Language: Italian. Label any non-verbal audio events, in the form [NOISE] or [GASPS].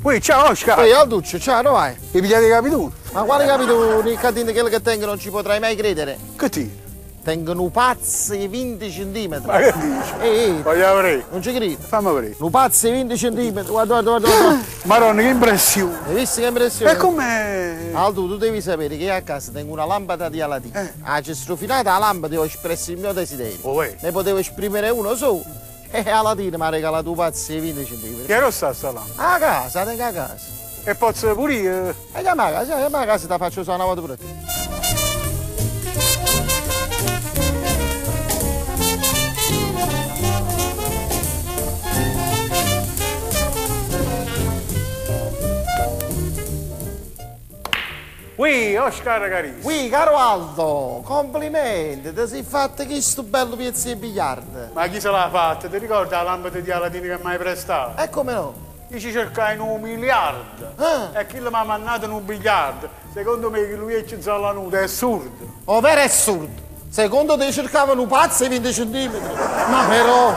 Ui, ciao Oscar! Ehi, Alduccio, ciao, dove vai? I capitoli? Ma quale capito, nei catini quelli che tengono non ci potrai mai credere? Che ti? Tengono pazzi 20 cm. Ma che dici? Ehi, Voglio vedere. non ci credo. Fammi vedere. Un pazzi 20 cm. Guarda, guarda, guarda. guarda. [GASPS] Maronna, che impressione! Hai visto che impressione? E com'è? Aldo, tu devi sapere che io a casa tengo una lampada di Aladino. Eh. Ah, c'è strofinata la lampada e ho espresso il mio desiderio. Oh, eh. Ne potevo esprimere uno solo. E Aladino mi ha regalato un pazzo di 20 cm. Che ero sta lampada? A casa, tengo a casa. E posso pure io? E chiama a casa, chiama a casa ti faccio usare una volta pure te. Ui, Oscar carissimo. Qui, caro Aldo, complimenti, ti sei fatto questo bello pezzo di biliardo. Ma chi se l'ha fatta? Ti ricordi la lampada di Aladino che mi hai prestato? E come no? Io ci cercai in un miliardo. Ah. E chi mi ha mandato in un biliardo? Secondo me che lui è in la nuda è assurdo. Ovvero è assurdo. Secondo te cercavano di 20 cm. Ma però,